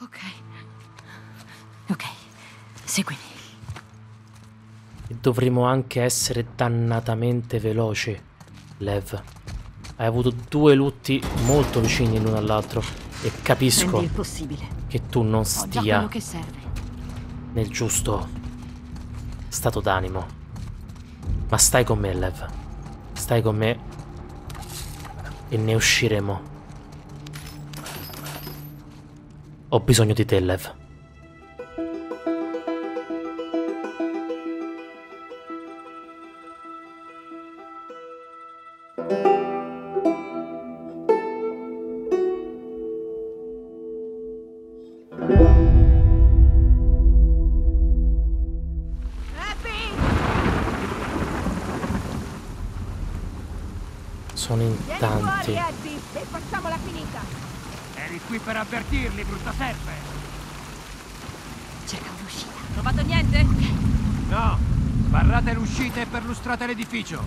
Ok. Ok. Seguimi. E dovremo anche essere dannatamente veloci, Lev. Hai avuto due lutti molto vicini l'uno all'altro e capisco che tu non stia nel giusto stato d'animo. Ma stai con me, Lev. Stai con me e ne usciremo. Ho bisogno di te, Lev. Sono in tanti. Eddie, e facciamola finita! Eri qui per avvertirli, brutta serpe! Cerca un'uscita. Trovato niente? No! Sbarrate l'uscita e perlustrate l'edificio!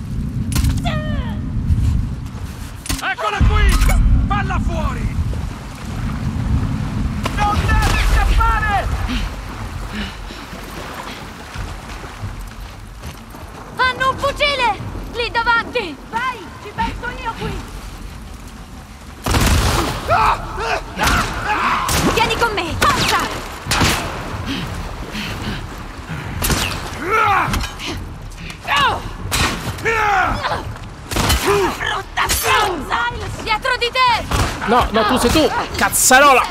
Eccola qui! Falla fuori! Non deve scappare! Hanno un fucile! Lì davanti! Vai, ci penso io qui! Vieni con me! Forza! Brutta stronza! Dietro di te! No, no, tu! Cazzarola!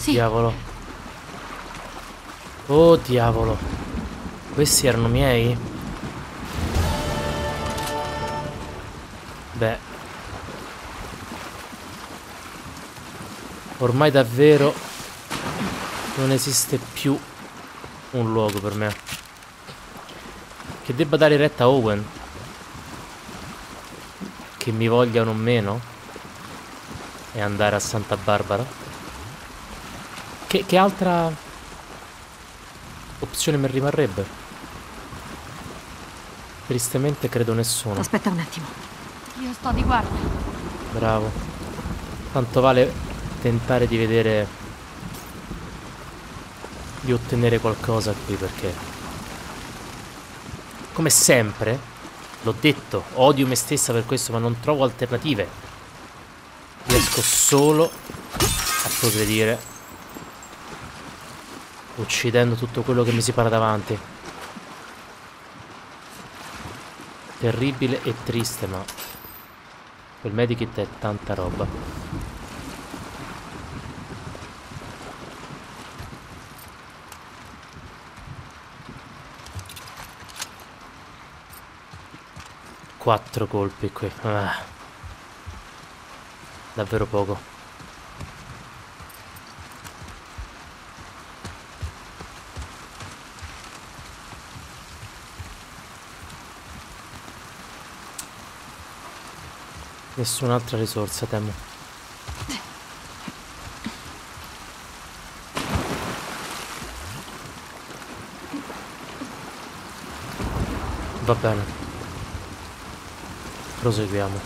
Sì. diavolo. Oh diavolo. Questi erano miei? Beh. Ormai davvero non esiste più un luogo per me. Che debba dare retta a Owen. Che mi voglia o non meno. E andare a Santa Barbara. Che, che altra opzione mi rimarrebbe? Tristemente credo nessuna. Aspetta un attimo. Io sto di guardia. Bravo. Tanto vale tentare di vedere di ottenere qualcosa qui perché come sempre l'ho detto, odio me stessa per questo, ma non trovo alternative. Riesco solo a progredire uccidendo tutto quello che mi si para davanti. Terribile e triste, ma quel medikit è tanta roba. Quattro colpi qui. Ah. Davvero poco. Nessun'altra risorsa, temo. Va bene. Proseguiamo.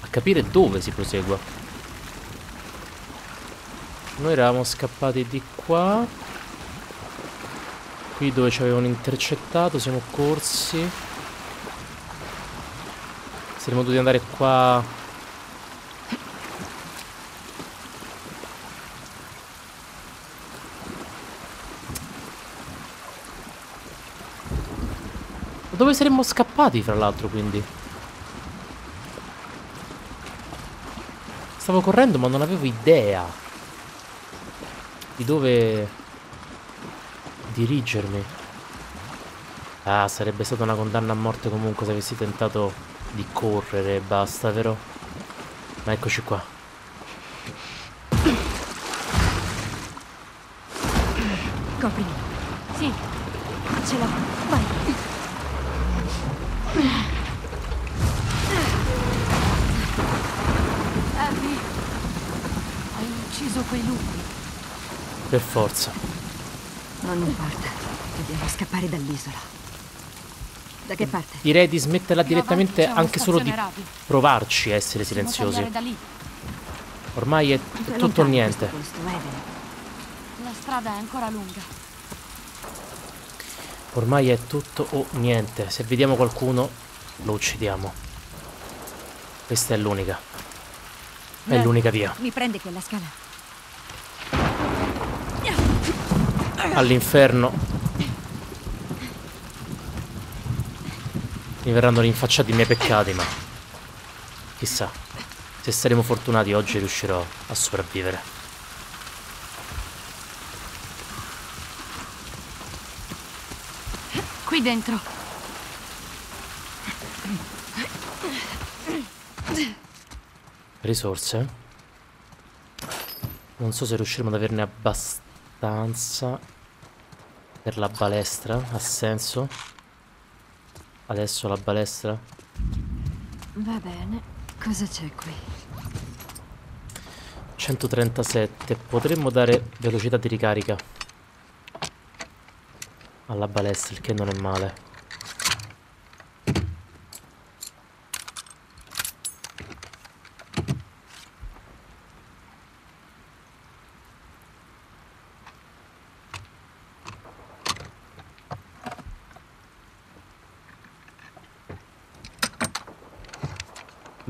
A capire dove si prosegua. Noi eravamo scappati di qua. Qui dove ci avevano intercettato, siamo corsi. Saremmo dovuti andare qua. Dove saremmo scappati, fra l'altro, quindi? stavo correndo ma non avevo idea di dove dirigermi. Ah, sarebbe stata una condanna a morte comunque se avessi tentato di correre e basta, vero? Ma eccoci qua. Coprimi. Sì, Ce la Vai. Abby. Hai ucciso quei lupi. Per forza. Non importa. Dobbiamo scappare dall'isola. Da che parte? Direi di smetterla direttamente anche solo di rapi. provarci a essere silenziosi. Ormai è tutto o niente. posto, Evan. La strada è ancora lunga. Ormai è tutto o niente. Se vediamo qualcuno, lo uccidiamo. Questa è l'unica. È l'unica via. Mi prendi quella scala? All'inferno. Mi verranno rinfacciati i miei peccati, ma... Chissà. Se saremo fortunati oggi riuscirò a sopravvivere. Qui dentro. Risorse? Non so se riusciremo ad averne abbastanza per la balestra. Ha senso? Adesso la balestra? Va bene. Cosa c'è qui? 137. Potremmo dare velocità di ricarica alla balestra, il che non è male.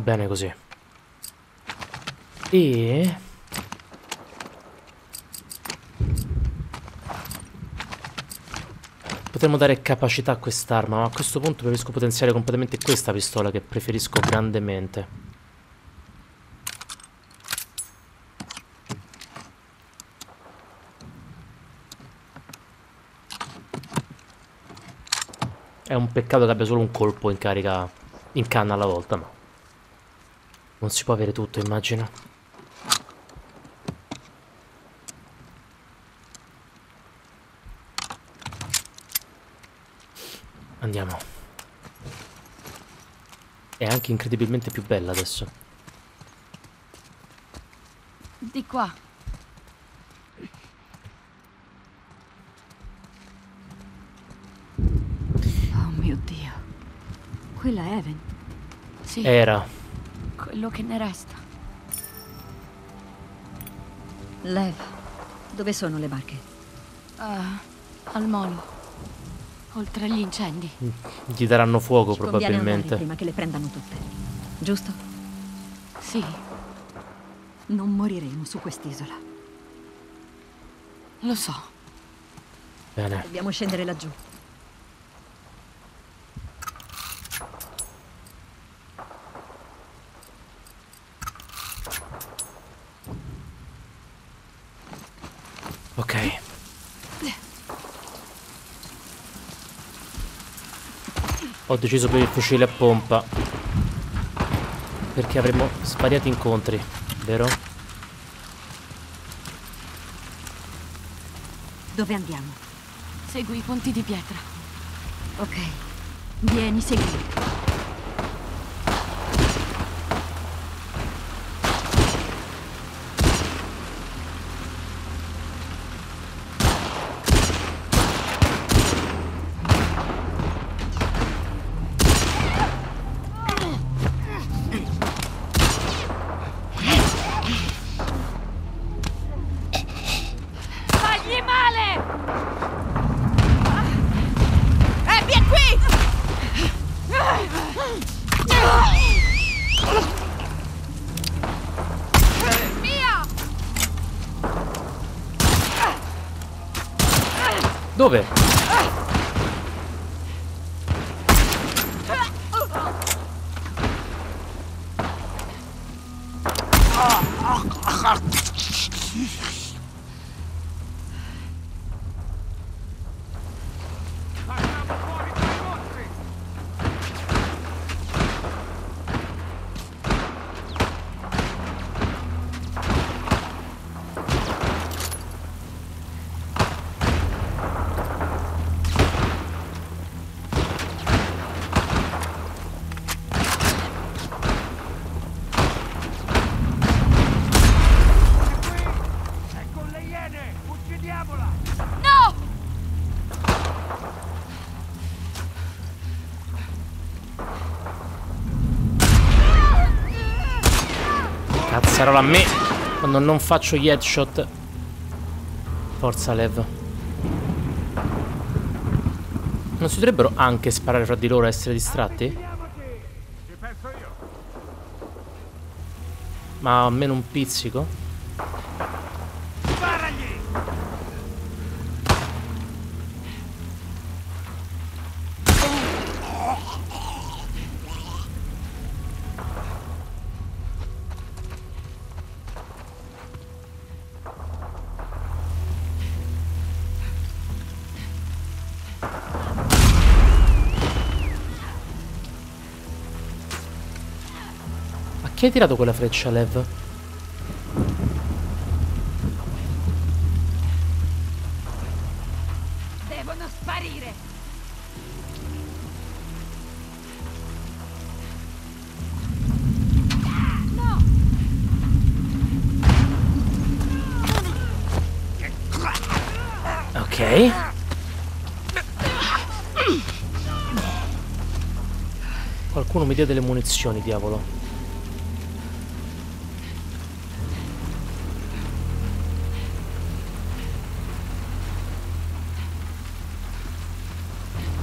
Bene così. E Potremmo dare capacità a quest'arma, ma a questo punto preferisco potenziare completamente questa pistola che preferisco grandemente. È un peccato che abbia solo un colpo in carica in canna alla volta, ma non si può avere tutto, immagino. Andiamo. È anche incredibilmente più bella adesso. Di qua. Oh mio Dio. Quella è Evan. Sì, Era. Quello che ne resta. Lev. Dove sono le barche? Ah, al molo. Oltre gli incendi. Gli daranno fuoco Ci conviene andare probabilmente. prima che le prendano tutte. Giusto? Sì, Non moriremo su quest'isola. lo so. Bene. Dobbiamo scendere laggiù. Ok. Ho deciso per il fucile a pompa. Perché avremo svariati incontri, vero? Dove andiamo? Segui i ponti di pietra. Ok. Vieni, seguimi. Cazzarola a me quando non faccio gli headshot. Forza Lev. Non si dovrebbero anche sparare fra di loro e essere distratti? Ma almeno un pizzico? Chi hai tirato quella freccia, Lev? Devono sparire! No! Ok. Qualcuno mi dia delle munizioni, diavolo.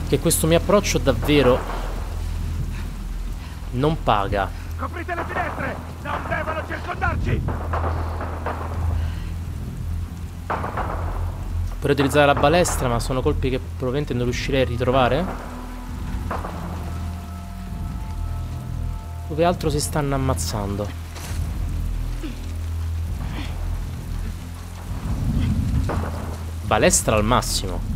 Che questo mio approccio davvero non paga. Coprite le finestre! Non devono circondarci! Per utilizzare la balestra, ma sono colpi che probabilmente non riuscirei a ritrovare. Dove altro si stanno ammazzando? Balestra al massimo.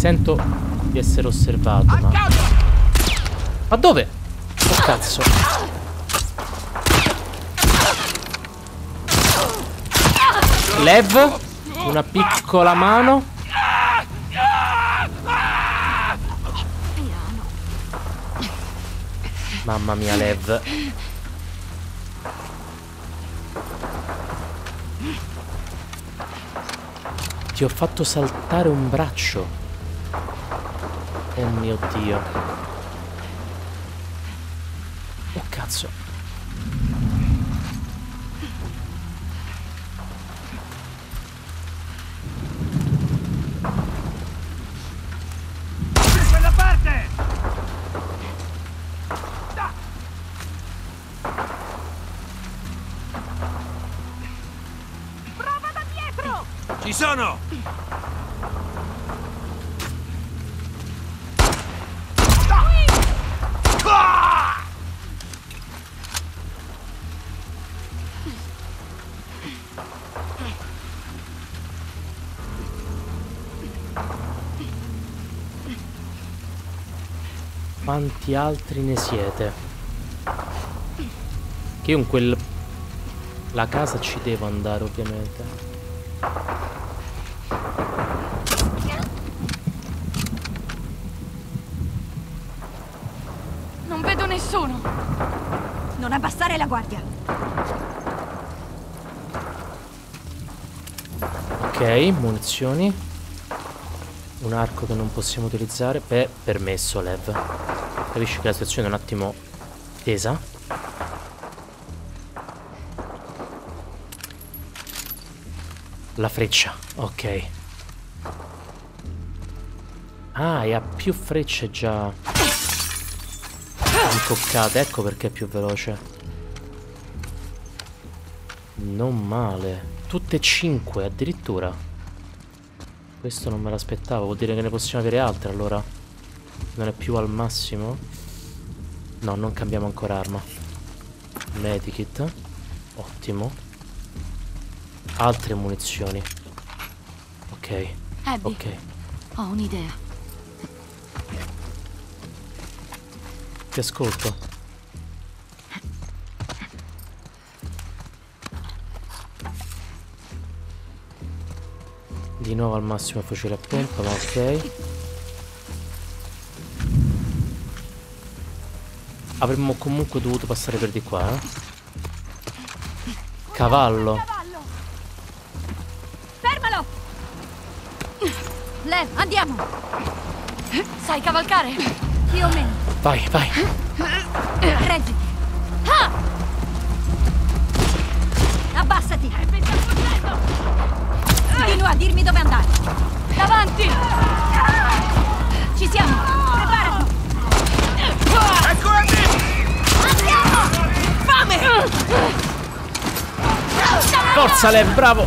Sento di essere osservato, ma... Ma dove? Oh cazzo. Lev, una piccola mano. Mamma mia, Lev. Ti ho fatto saltare un braccio. Oh mio dio. Oh cazzo. Quanti altri ne siete? Che io in quel... La casa ci devo andare ovviamente. Non vedo nessuno! Non abbassare la guardia. Ok, munizioni. Un arco che non possiamo utilizzare. Per permesso, Lev. Capisci che la situazione è un attimo tesa? La freccia, ok. Ah, e ha più frecce già incoccate, ecco perché è più veloce. Non male. Tutte e cinque addirittura. Questo non me l'aspettavo, vuol dire che ne possiamo avere altre allora. Non è più al massimo? No, non cambiamo ancora arma. Medikit. Ottimo. Altre munizioni. Ok, Abby, ok. ho un'idea. Ti ascolto. Di nuovo al massimo fucile a pompa, ma ok. Avremmo comunque dovuto passare per di qua, eh? Cavallo. Fermalo! Lev, andiamo! Sai cavalcare? Più o meno. Vai, vai. Reggiti! Ah! Abbassati! Continua a dirmi dove andare! Davanti! Ci siamo! Forza, Lev, bravo.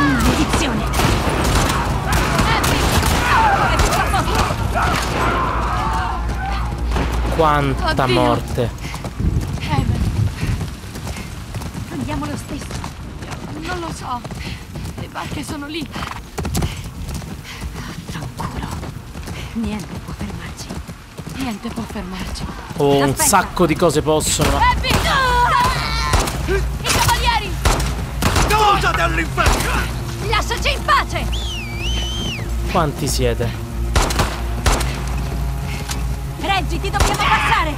Maledizione! Quanta Oddio. morte. Evan, Andiamo lo stesso! non lo so. Le barche sono lì. Tranquillo! Niente può fermarci! Niente può fermarci. Oh, un sacco di cose possono. ma- Abby! I cavalieri! Cadutate all'inferno! Lasciaci in pace! Quanti siete? Reggiti, dobbiamo passare!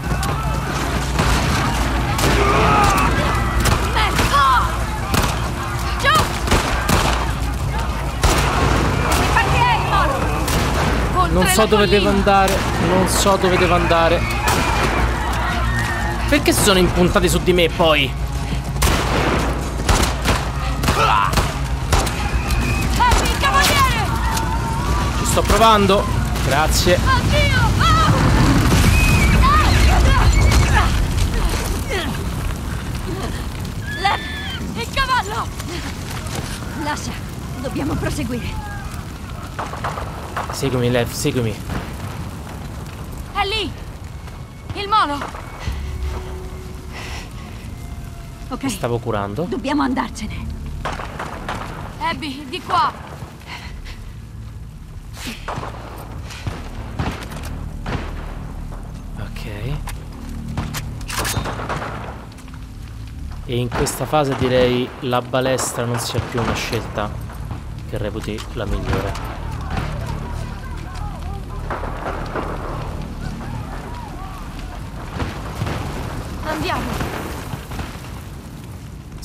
Merda! Giù! Che parte è il molo? Oltre Non so dove devo andare. Non so dove devo andare. Perché si sono impuntati su di me poi? Ci sto provando. Grazie. Oddio! Ah! Lev, Il cavallo! lascia! Dobbiamo proseguire! Seguimi, Lev, seguimi. È lì! Il molo! Ok, Stavo curando. dobbiamo andarcene! Abby, di qua! Ok. E in questa fase direi la balestra non sia più una scelta che reputi la migliore.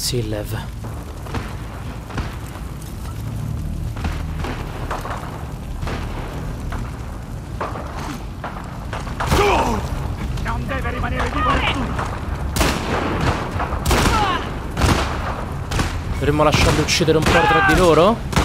Sì, Lev. Non deve rimanere vivo nessuno! Dovremmo lasciarli uccidere un po' tra di loro?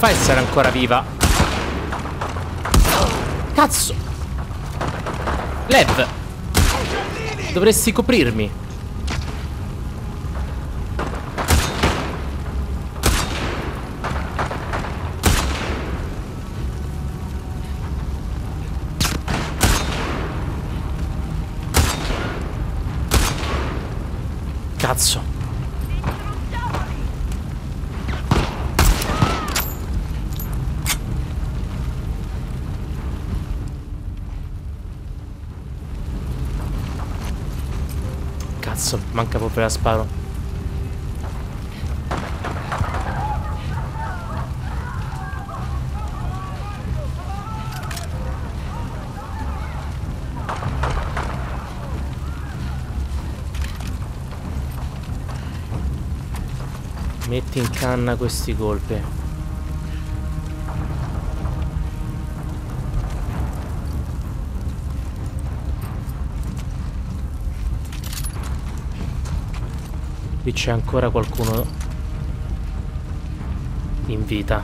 Fai a essere ancora viva? Cazzo! Lev! Dovresti coprirmi. per la sparo. Metti in canna questi colpi. Qui c'è ancora qualcuno in vita.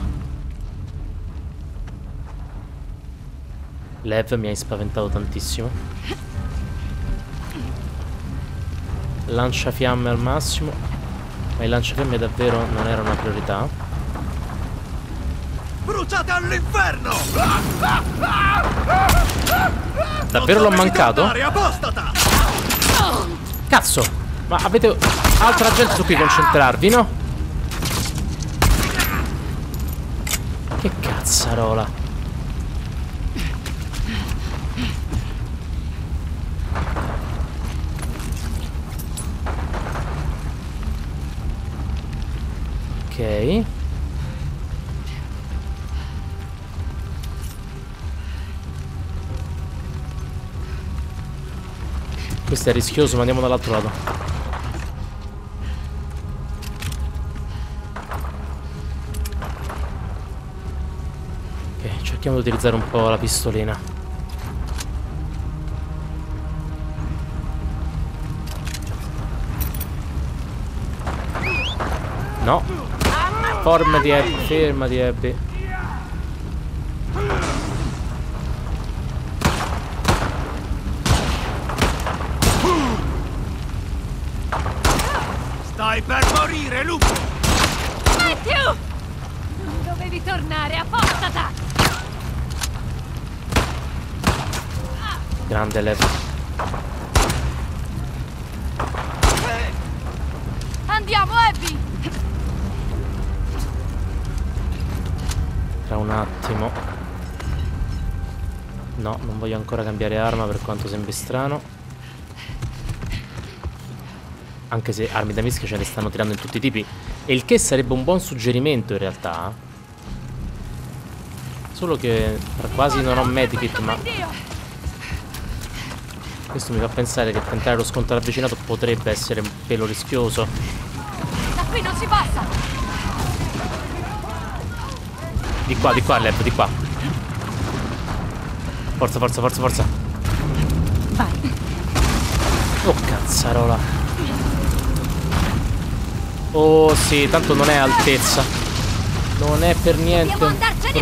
Lev mi hai spaventato tantissimo. Lanciafiamme al massimo. Ma i lanciafiamme davvero non era una priorità. Bruciate all'inferno! Davvero l'ho mancato? Cazzo! Ma avete altra gente su cui concentrarvi, no? Che cazzarola. Ok. Questo è rischioso, ma andiamo dall'altro lato. Cerchiamo di utilizzare un po' la pistolina. No. Fermati Abby, fermati Abby. Stai per morire, lupo! Matthew! Dovevi tornare, appostata! Grande Lev. Andiamo, Abby! Tra un attimo. No, non voglio ancora cambiare arma per quanto sembri strano. Anche se armi da mischia ce ne stanno tirando in tutti i tipi. E il che sarebbe un buon suggerimento in realtà. Solo che quasi non ho medikit ma... Questo mi fa pensare che tentare lo scontro ravvicinato potrebbe essere un pelo rischioso. Da qui non si passa! Di qua, di qua, Leb, di qua. Forza, forza, forza, forza. Vai. Oh, cazzarola. Oh, sì, tanto non è altezza. Non è per niente un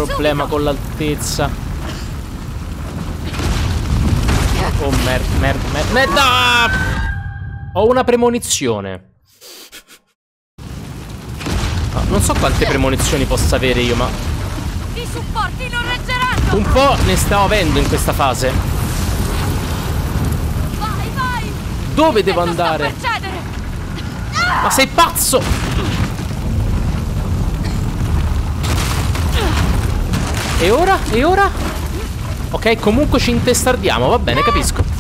problema con l'altezza. Merda, merda, merda, merda! Ho una premonizione. No, non so quante premonizioni possa avere io, ma... I supporti non reggeranno! Un po' ne stavo avendo in questa fase. Vai, vai! Dove devo andare? Ma sei pazzo! E ora? E ora? Ok, comunque ci intestardiamo, va bene, capisco.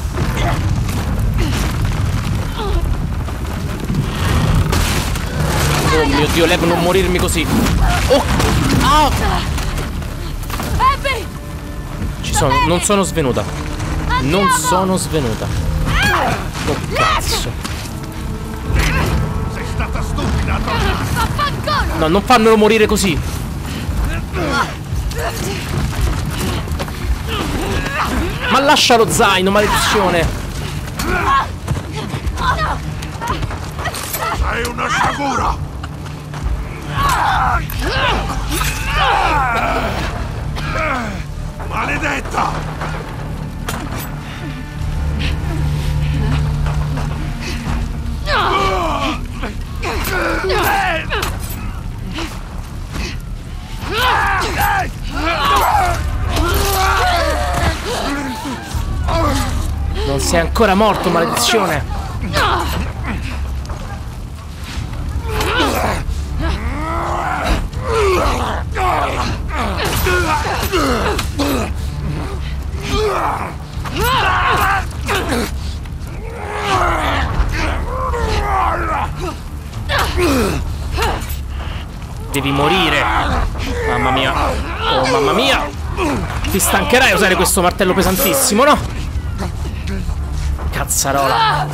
Oh mio dio, Lev, non morirmi così. Oh! Ah! Ci sono, non sono svenuta. Non sono svenuta. Oh cazzo. Sei stata stupida, No, non fanno morire così. Ma lascia lo zaino, maledizione! Sei una sciagura! Maledetta! Non sei ancora morto, maledizione! Devi morire! Mamma mia! Oh, mamma mia! Ti stancherai a usare questo martello pesantissimo, no? Cazzarola.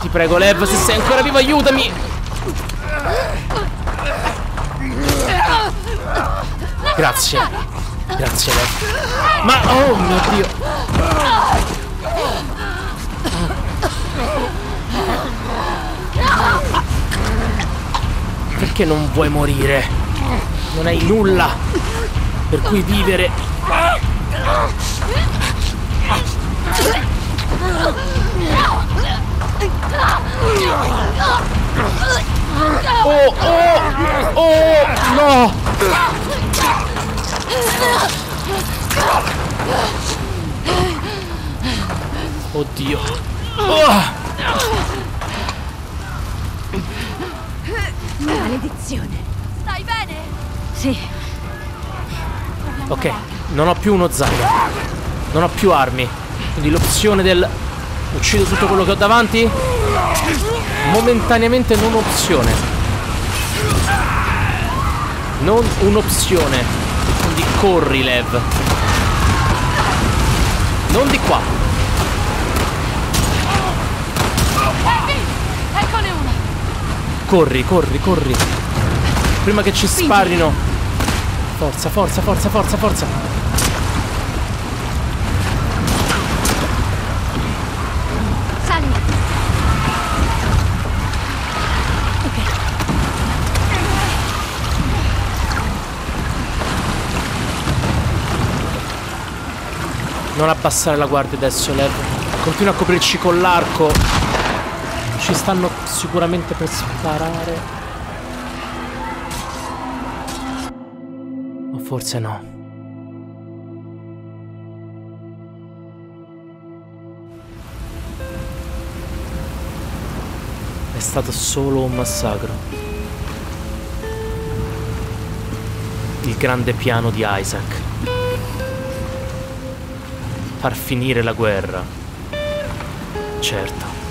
Ti prego, Lev, se sei ancora vivo, aiutami! Grazie. Grazie, Lev. Ma, oh mio Dio. Perché non vuoi morire? Non hai nulla per cui vivere. Oh, oh, oh, no! Oddio. Oh, Maledizione. Stai bene? Sì, ok, non ho più uno zaino. Non ho più armi. Quindi l'opzione del uccido tutto quello che ho davanti? Momentaneamente non opzione. Non un'opzione. Quindi corri, Lev. Non di qua. Eccone una! Corri, corri, corri. Prima che ci sparino. Forza, forza, forza, forza, forza. Non abbassare la guardia adesso, Lev. Continua a coprirci con l'arco. Ci stanno sicuramente per sparare. O forse no. È stato solo un massacro. Il grande piano di Isaac far finire la guerra. Certo.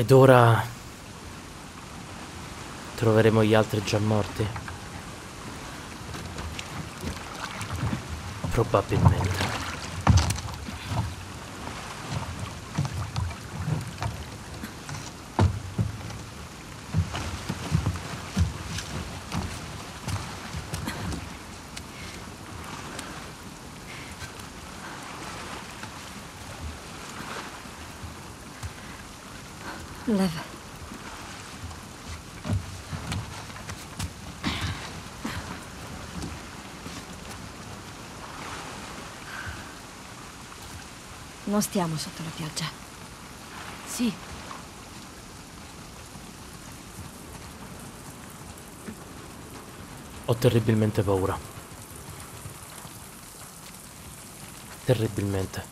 Ed ora troveremo gli altri già morti. Probabilmente. Lev. Non stiamo sotto la pioggia. Sì, Ho terribilmente paura. Terribilmente.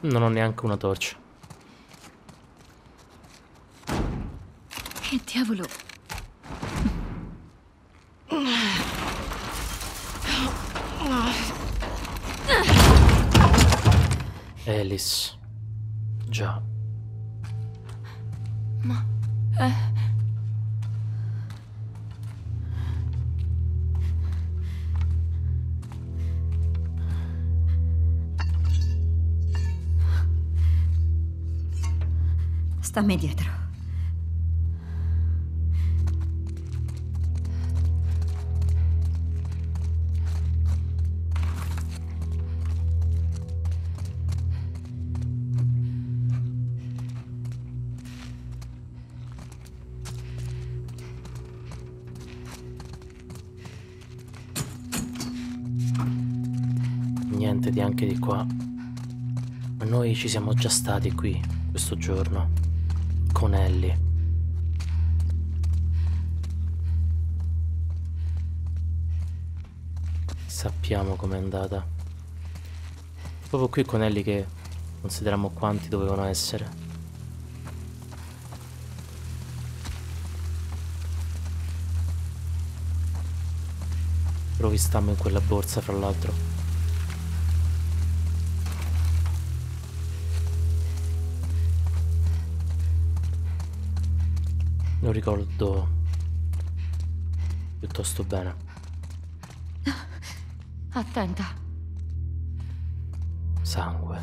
Non ho neanche una torcia. Che diavolo? Alice. Già. Stammi dietro. Ci siamo già stati qui questo giorno. Con Ellie. Sappiamo com'è andata. Proprio qui con Ellie che consideriamo quanti dovevano essere. Rovistammo in quella borsa, fra l'altro. Lo ricordo piuttosto bene. Attenta. Sangue.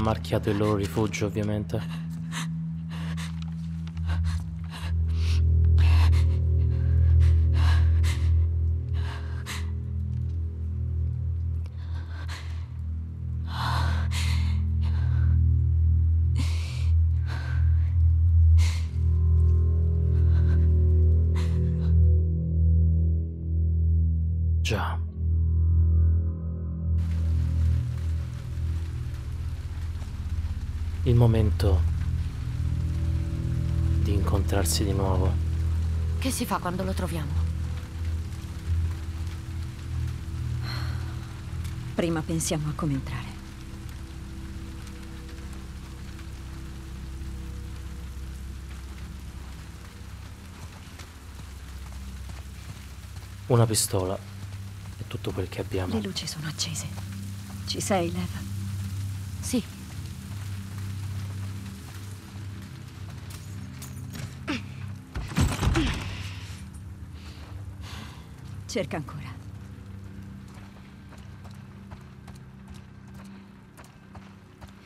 Marchiato il loro rifugio, ovviamente. Momento di incontrarsi di nuovo. Che si fa quando lo troviamo? Prima pensiamo a come entrare. Una pistola è tutto quel che abbiamo. Le luci sono accese. Ci sei, Lev? Cerca ancora.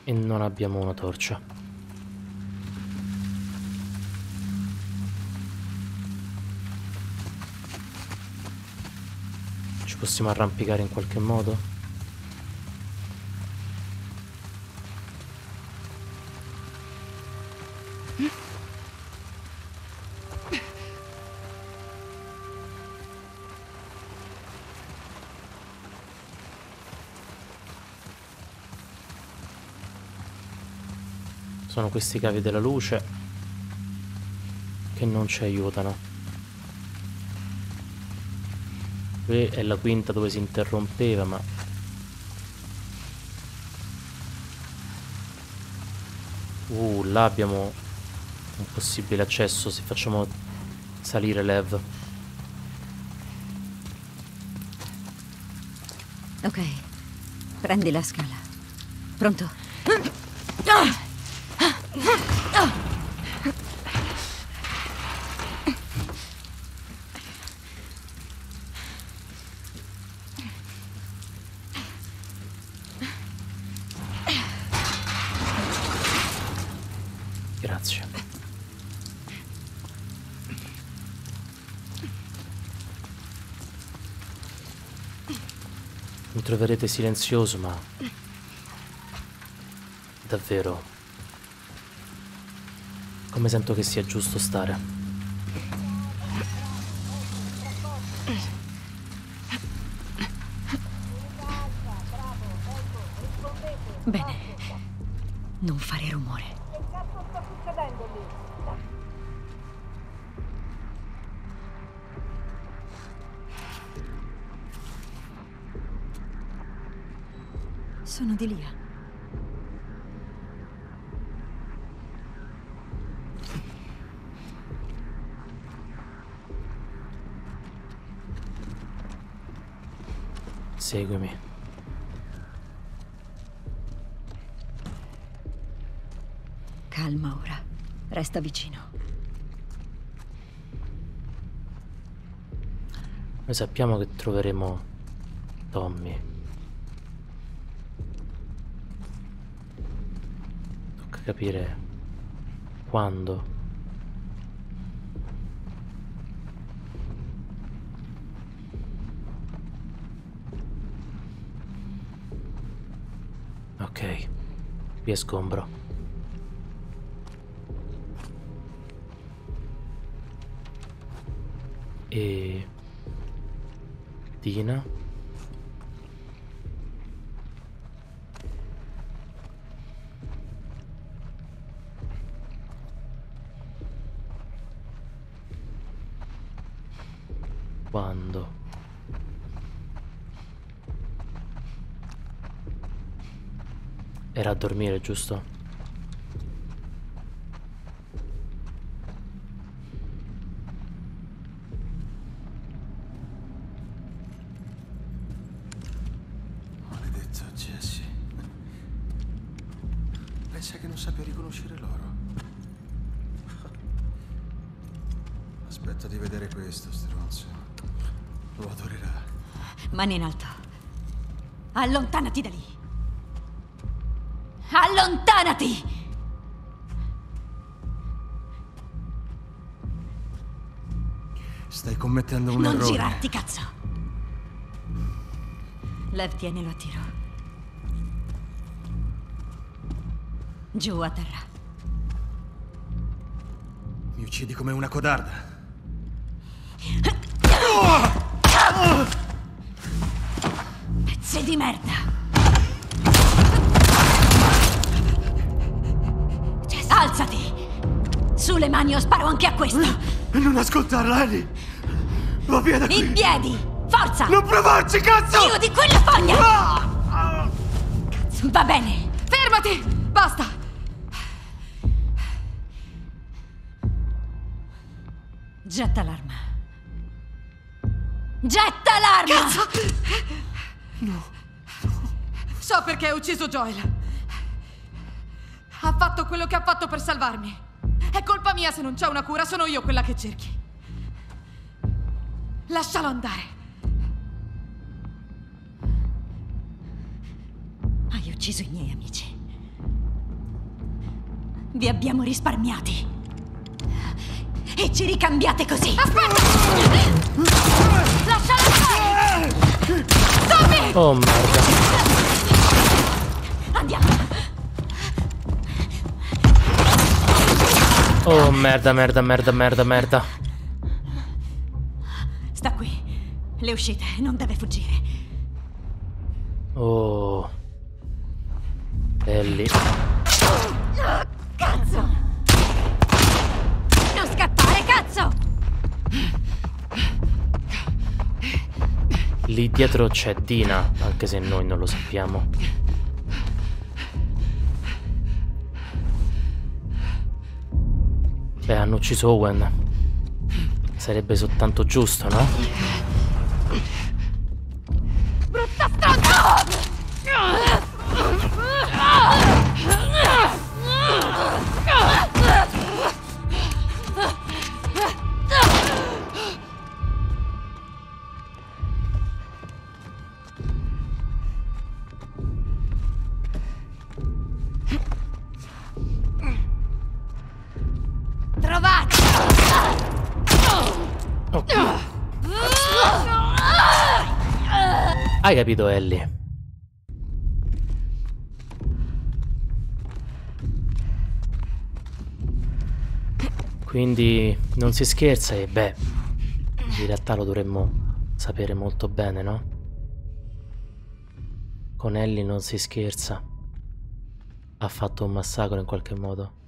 E non abbiamo una torcia. Ci possiamo arrampicare in qualche modo? Questi cavi della luce che non ci aiutano. Qui è la quinta dove si interrompeva, ma... Uh, là abbiamo un possibile accesso se facciamo salire Lev. Ok. Prendi la scala. Pronto? Grazie. Mi troverete silenzioso, ma... Davvero... Come sento che sia giusto stare. Sono di Lia. Seguimi. Calma ora. Resta vicino. Noi sappiamo che troveremo Tommy. Tocca capire quando. Ok, è sgombro. E... Dina? Quando? Era a dormire, giusto? Allontanati da lì. Allontanati! Stai commettendo un non errore. girarti, cazzo! Lev, tienilo a tiro. Giù a terra. Mi uccidi come una codarda. Pezzi di merda! Alzati! Su le mani o sparo anche a questo! E non ascoltarla, Ellie! Va via da qui! In piedi! Forza! Non provarci, cazzo! Chiudi quella fogna! Ah! Va bene! Fermati! Basta! Getta l'arma. Getta l'arma! So perché ha ucciso Joel. Fatto quello che ha fatto per salvarmi. È colpa mia se non c'è una cura, sono io quella che cerchi. Lascialo andare. Hai ucciso i miei amici. Vi abbiamo risparmiati. E ci ricambiate così. Lascialo andare! Tommy! Oh merda. Andiamo. Oh merda, merda, merda, merda, merda. Sta qui. Le uscite. Non deve fuggire. Oh. Ellie. Cazzo! Non scappare, cazzo! Lì dietro c'è Dina, anche se noi non lo sappiamo. Beh, hanno ucciso Owen. Sarebbe soltanto giusto, no? Capito, Ellie? Quindi non si scherza e beh, in realtà lo dovremmo sapere molto bene, no? Con Ellie non si scherza. Ha fatto un massacro in qualche modo.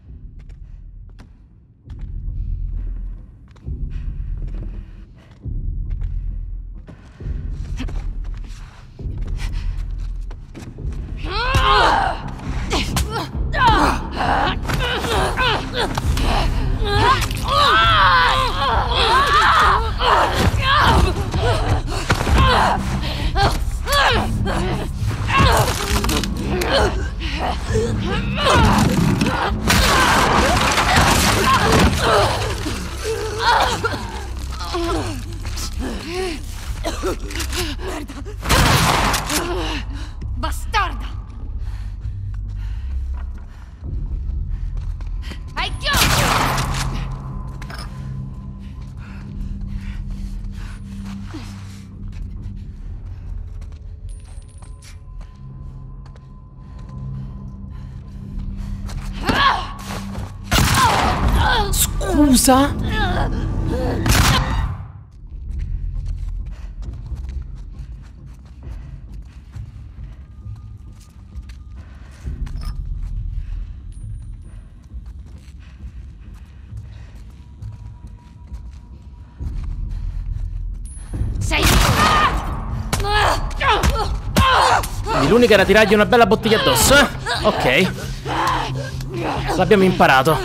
L'unica era una bella bottiglia addosso, eh? Ok. L'abbiamo imparato.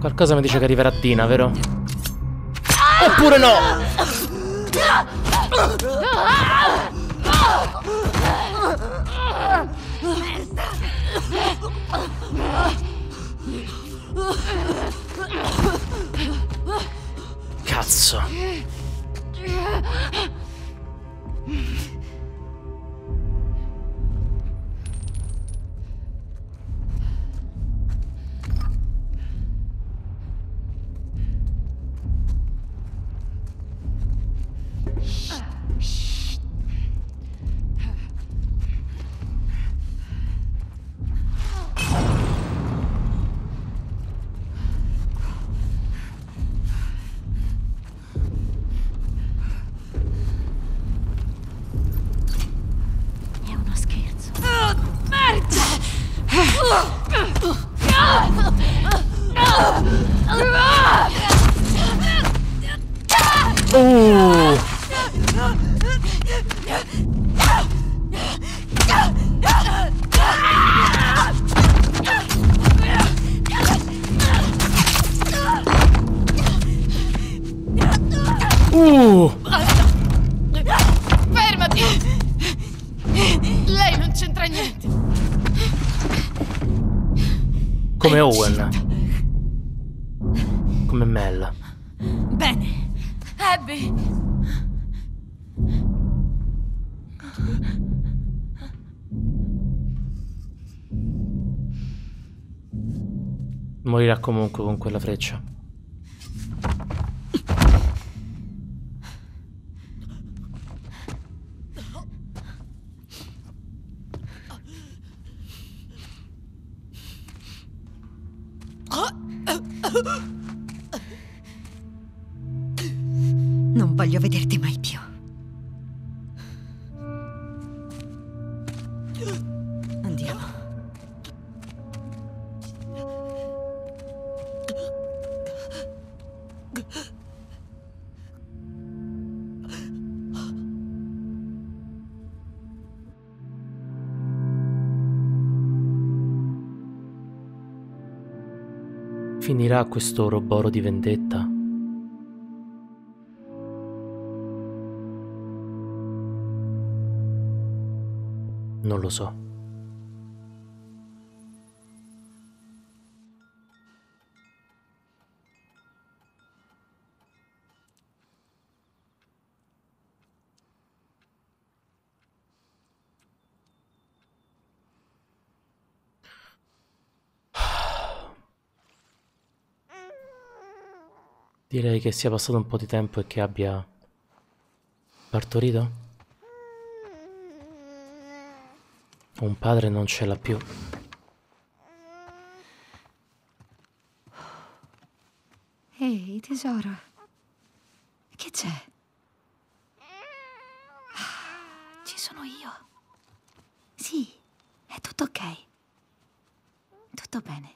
Qualcosa mi dice che arriverà Dina, vero? Oppure no! Cazzo. Morirà comunque con quella freccia. Non voglio vederti mai più. Finirà questo Ouroboros di vendetta? Non lo so. Direi che sia passato un po' di tempo e che abbia partorito? Un padre non ce l'ha più. Ehi, tesoro. Che c'è? Ah, Ci sono io. Sì, è tutto ok. Tutto bene.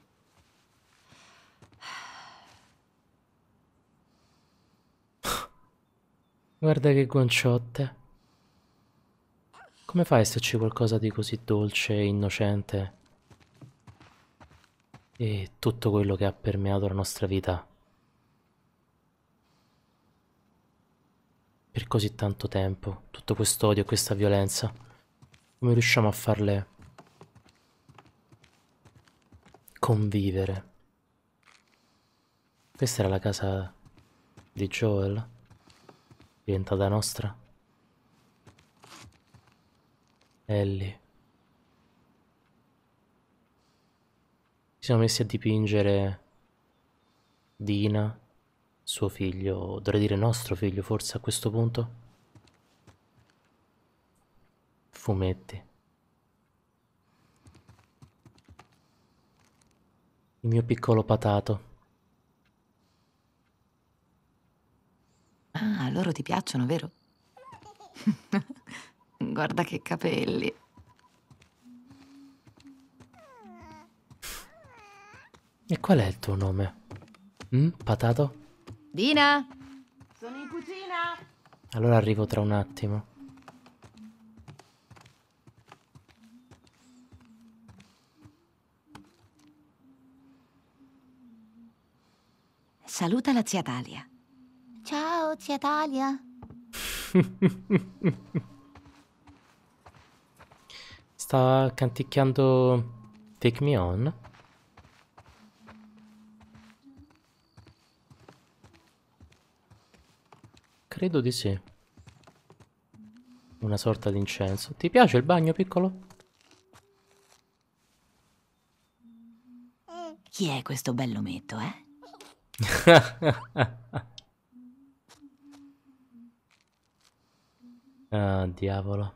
Guarda che guanciotte. Come fai a esserci qualcosa di così dolce e innocente? E tutto quello che ha permeato la nostra vita per così tanto tempo, tutto quest'odio e questa violenza. Come riusciamo a farle convivere? Questa era la casa di Joel, diventata nostra. Ellie. Ci siamo messi a dipingere Dina, suo figlio, dovrei dire nostro figlio forse a questo punto. Fumetti. Il mio piccolo patato. Ah, loro ti piacciono, vero? Guarda che capelli. E qual è il tuo nome? Mm, patato? Dina? Sono in cucina! Allora arrivo tra un attimo. Saluta la zia Talia. Ciao, zia Talia. Sta canticchiando Take Me On? Credo di sì. Una sorta di incenso. Ti piace il bagno, piccolo? Chi è questo bell'ometto, eh? ah, diavolo.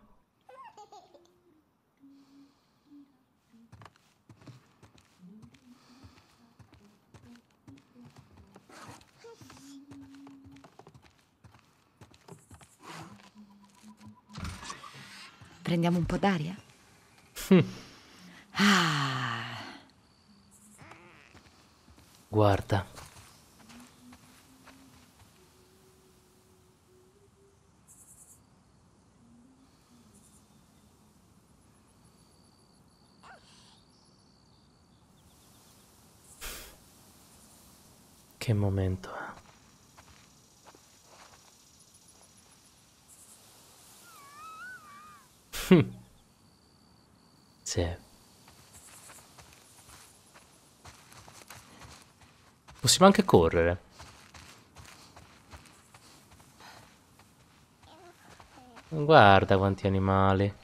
Prendiamo un po' d'aria? ah, Guarda. Che momento è. Sì. Possiamo anche correre. Guarda quanti animali.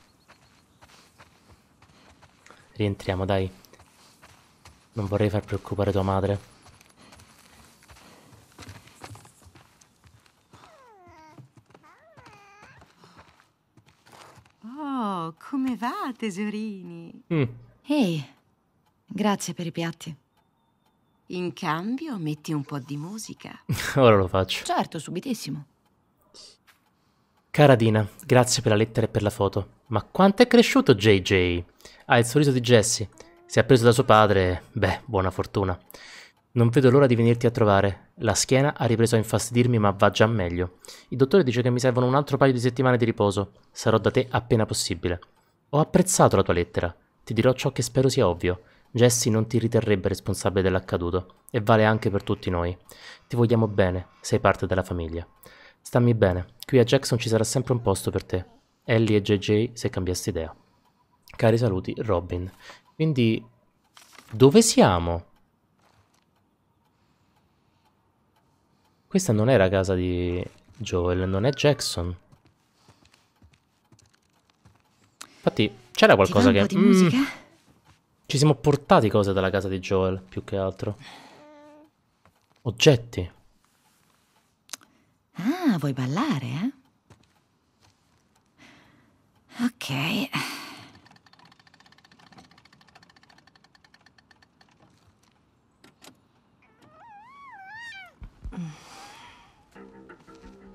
Rientriamo, dai. Non vorrei far preoccupare tua madre. Oh, come va, tesorini? Mm. ehi, grazie per i piatti. In cambio, metti un po' di musica. Ora lo faccio. Certo, subitissimo. Cara Dina, grazie per la lettera e per la foto. Ma quanto è cresciuto JJ? Ha il sorriso di Jesse. Si è preso da suo padre. Beh, buona fortuna. Non vedo l'ora di venirti a trovare. La schiena ha ripreso a infastidirmi, ma va già meglio. Il dottore dice che mi servono un altro paio di settimane di riposo. Sarò da te appena possibile. Ho apprezzato la tua lettera. Ti dirò ciò che spero sia ovvio. Jessie non ti riterrebbe responsabile dell'accaduto. E vale anche per tutti noi. Ti vogliamo bene. Sei parte della famiglia. Stammi bene. Qui a Jackson ci sarà sempre un posto per te. Ellie e JJ se cambiasti idea. Cari saluti, Robin. Quindi, dove siamo? Questa non era casa di Joel, non è Jackson. Infatti, c'era qualcosa un che... po' di Mm, musica? ci siamo portati cose dalla casa di Joel, più che altro. Oggetti. Ah, vuoi ballare, eh? Ok.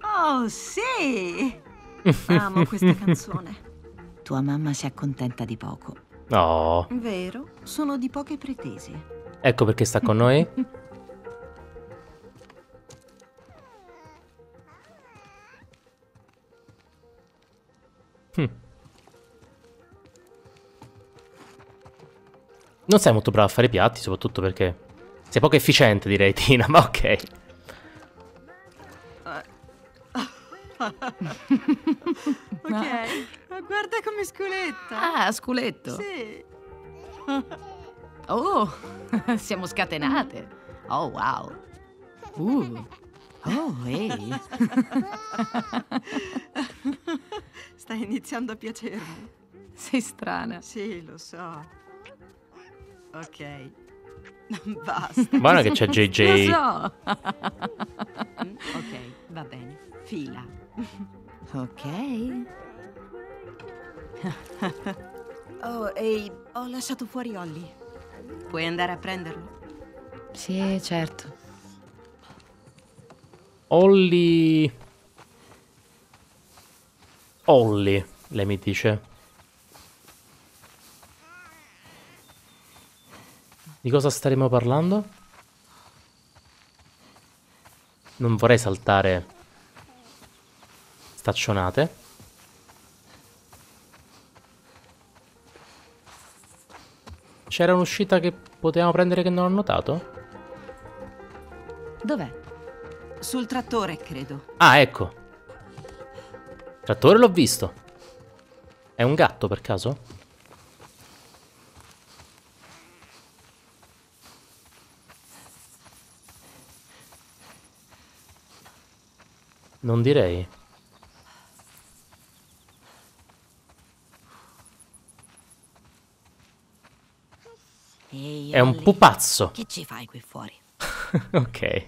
Oh, sì! Amo questa canzone. Tua mamma si accontenta di poco. Oh, Vero? Sono di poche pretese. ecco perché sta con noi. Hm. Non sei molto bravo a fare piatti, soprattutto perché sei poco efficiente, direi, Tina, ma ok. Ok. Ma guarda come sculetta. Ah, sculetto. Sì. Oh, siamo scatenate. Oh, wow. Uh. Oh, ehi. Stai iniziando a piacermi. Sei strana. Sì, lo so. Ok. Basta. Buona che c'è Lo JJ. so. Mm, ok, va bene. Fila. Ok. Oh, ehi, ho lasciato fuori Ollie. Puoi andare a prenderlo? Sì, certo. Olli. Olli, lei mi dice. Di cosa staremo parlando? Non vorrei saltare staccionate. C'era un'uscita che potevamo prendere che non ho notato? Dov'è? Sul trattore, credo. Ah, ecco. Trattore l'ho visto. È un gatto per caso? Non direi. Ehi, È un pupazzo. Che ci fai qui fuori? ok.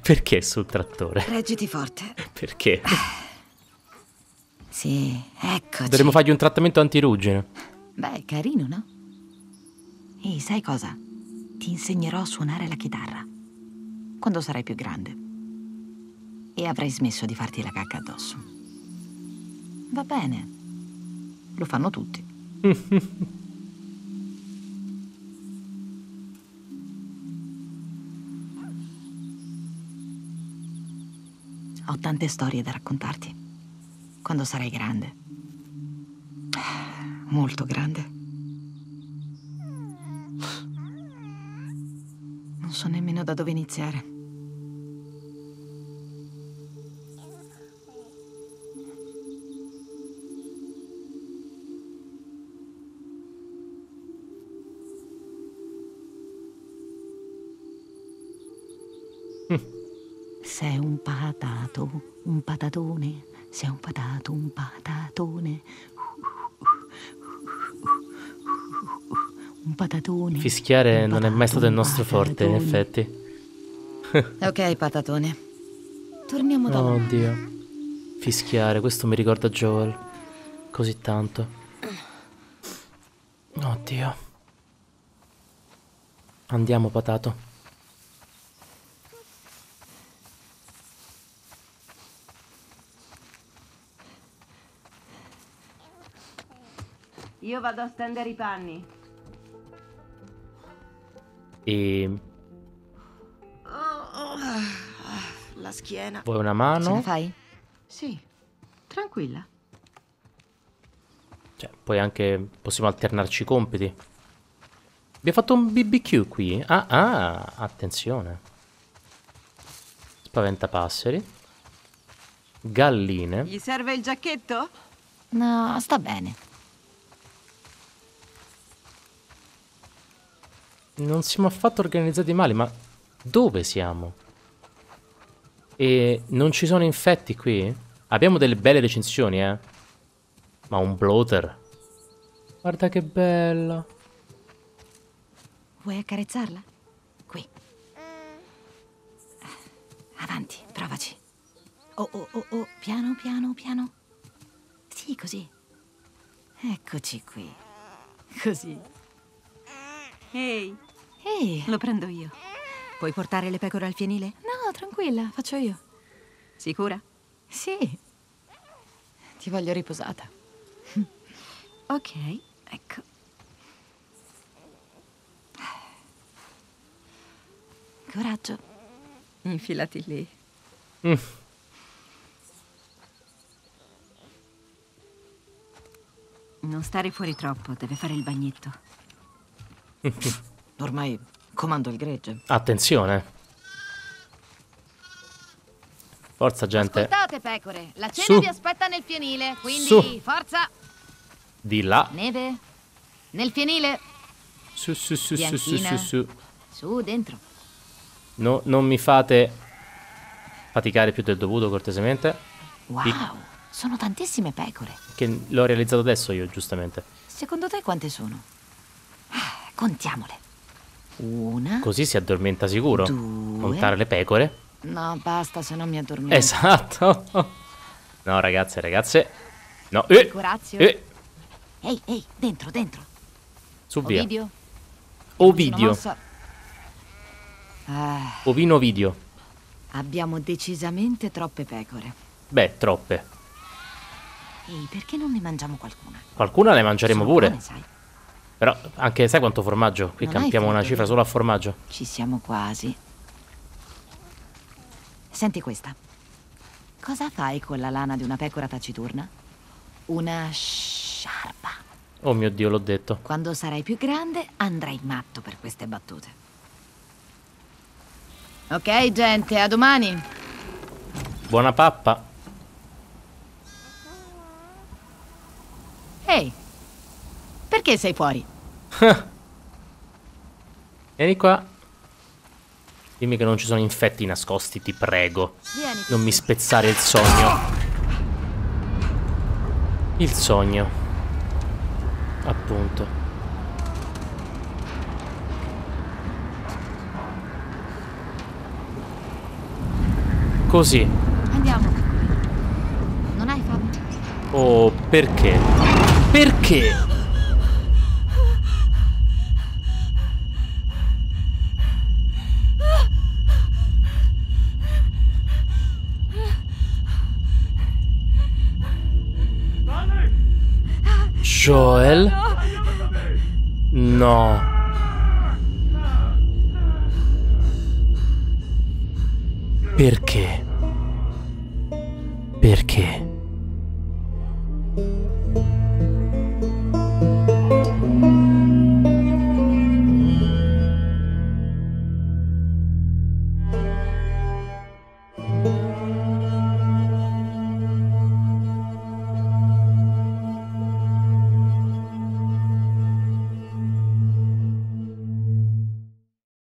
Perché sul trattore? Reggiti forte. Perché? Sì, eccoci. Dovremmo fargli un trattamento antiruggine. Beh, carino, no? Ehi, sai cosa? Ti insegnerò a suonare la chitarra. Quando sarai più grande. E avrai smesso di farti la cacca addosso. Va bene. Lo fanno tutti. Ho tante storie da raccontarti. Quando sarai grande. Molto grande. Non so nemmeno da dove iniziare. Sei un patato, un patatone, sei un patato, un patatone. Un patatone. Fischiare un non è mai stato il nostro patatone. forte, in effetti. Ok, patatone. Torniamo da mamma. Oddio. Fischiare, questo mi ricorda Joel. Così tanto. Oddio. Andiamo, patato. Io vado a stendere i panni. E La schiena. vuoi una Ce mano? la fai? Sì. Tranquilla. Cioè, poi anche possiamo alternarci i compiti. Abbiamo fatto un BBQ qui? Ah, ah, attenzione. Spaventapasseri. Galline. Gli serve il giacchetto? No, sta bene. Non siamo affatto organizzati male, ma dove siamo? E non ci sono infetti qui? Abbiamo delle belle recensioni, eh. Ma un bloater. Guarda che bella. Vuoi accarezzarla? Qui. Avanti, provaci. Oh, oh, oh, oh, piano, piano, piano. Sì, così. Eccoci qui. Così. Ehi, Ehi. lo prendo io. Puoi portare le pecore al fienile? No, tranquilla, faccio io. Sicura? Sì. Ti voglio riposata. Ok, ecco. Coraggio. Infilati lì. Mm. Non stare fuori troppo, deve fare il bagnetto. Ormai comando il gregge. Attenzione. Forza, gente. Ascoltate, pecore, la cena Su. vi aspetta nel fienile, quindi Su. forza! Di là. Neve? Nel fienile? Su, su, su, su, su, su, su. Su, dentro. No, non mi fate faticare più del dovuto, cortesemente. Wow, Pic- sono tantissime pecore. Che l'ho realizzato adesso io, giustamente. Secondo te quante sono? Ah, Contiamole. Una. Così si addormenta sicuro. Due. Montare le pecore. No, basta, se no mi addormento. Esatto. No, ragazze ragazze. No. Eh, eh, Ehi, ehi, dentro, dentro. su via. Ovidio. Ovidio. Ah, Ovino video. abbiamo decisamente troppe pecore. Beh, troppe. Ehi, perché non ne mangiamo qualcuna? Qualcuna le mangeremo Sono pure. buone, sai. Però anche sai quanto formaggio? Qui Non campiamo una cifra solo a formaggio. Ci siamo quasi. Senti questa. Cosa fai con la lana di una pecora taciturna? Una sciarpa. Oh mio dio, l'ho detto. Quando sarai più grande andrai matto per queste battute. Ok, gente, a domani. Buona pappa. Ehi, perché sei fuori? Vieni qua. Dimmi che non ci sono infetti nascosti, ti prego. Vieni. Non mi spezzare il sogno. Il sogno. Appunto. Così. Andiamo. Non hai fame? Oh, perché? Perché? Joel? No. Perché? Perché?